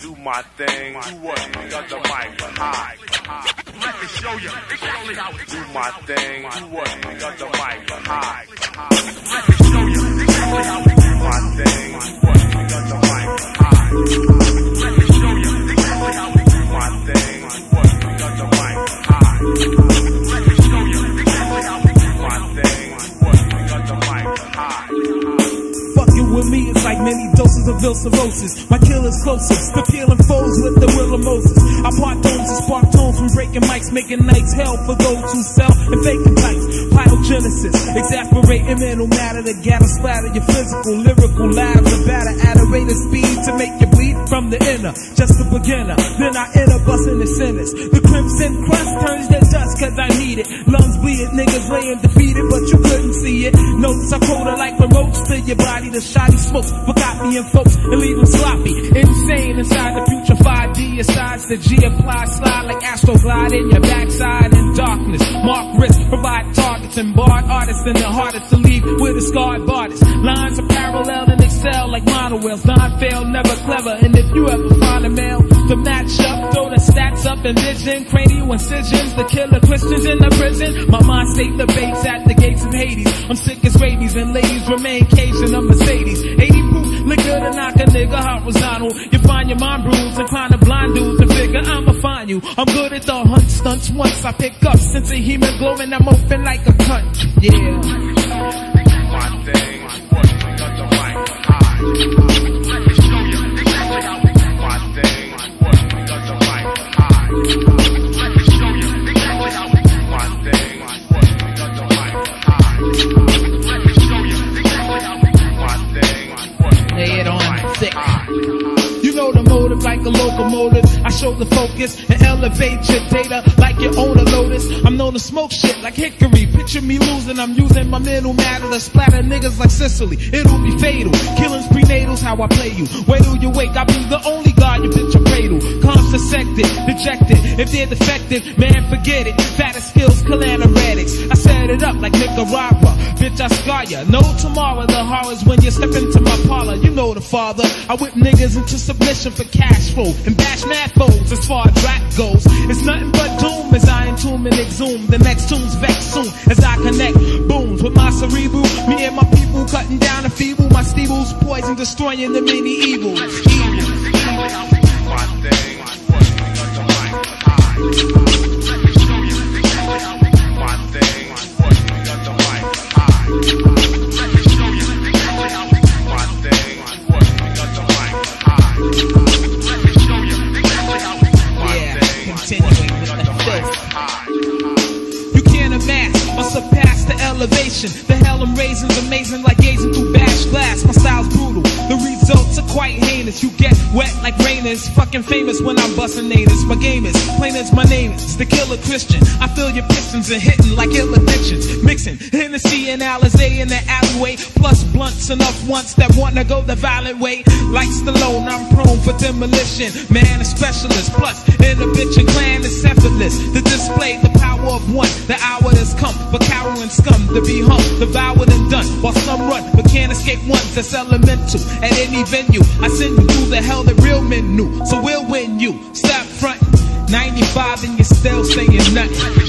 do my thing. Do what? Got the mic high. Let me show you. Exactly how it do my thing. Do what? Got the mic high. Let me show you. With me is like many doses of ill cirrhosis. My killer's closest the peeling foes with the will of Moses. I part tones and spark tones from breaking mics, making nights hell for those who sell and faking types. Pyrogenesis, exasperating mental matter to gather splatter your physical, lyrical lives are batter at a rate of speed to make you bleed from the inner. Just a beginner, then I enter busting the sinners. The crimson crust turns to dust cause I need it. Lungs bleed, niggas laying defeated, but you couldn't see it. Notes are colder like the roach to your body. The shoddy smokes forgot me and folks and leave them sloppy. Insane inside the future 5D asides the G apply slide like astro glide in your backside in darkness. Mark wrist, provide targets and barred artists and the hardest to leave with a scarred artist. Lines are parallel and excel like monowheels. Non fail, never clever. And if you ever find a male to match up, throw the stats up and vision, cranial incisions, the killer Christians in the prison. My mind state debates at the gates of Hades. I'm sick as rabies and ladies remain caged in a Mercedes. 80 proof, liquor to knock a nigga horizontal. You find your mind bruised, inclined to blind dudes and figure I'ma find you. I'm good at the hunt stunts once I pick up sense of hemoglobin, I'm open like a cunt. Yeah. A locomotive. I show the focus and elevate your data like you own a lotus. I'm known to smoke shit like hickory. Picture me losing, I'm using my mental matter to splatter niggas like Sicily. It'll be fatal. Killings prenatals, how I play you. Wait till you wake, I'll be the only god you bitch a cradle. Contracepted, dejected. If they're defective, man, forget it. Fatter skills, calanaretics. I set it up like Nicaragua. Bitch, I scar ya. No tomorrow, the horrors when you step into my parlor. You know the father. I whip niggas into submission for cash flow and bash mad foes as far as rap goes. It's nothing but doom as I entomb and exhume. The next tune's vex soon as I connect booms with my cerebral. Me and my people cutting down the feeble. My steebles poison, destroying the many The hell I'm raising's amazing like gazing through bash glass. My style's brutal. The results are quite heinous. You get wet like rain is fucking famous when I'm busting natives. My game is plain as my name is the killer Christian. I feel your pistons and hitting like ill addictions. Mixing Hennessy and Alizé in the alleyway. Plus blunts enough once that wanna go the violent way. Like Stallone, I'm prone for demolition. Man, a specialist. Plus in the bitch and clan is effortless. To display the of one. The hour has come for and scum to be hung, devoured and done. While some run, but can't escape ones that's elemental. At any venue, I send you through the hell that real men knew. So we'll win you. Stop frontin'. 95 and you're still saying nothing.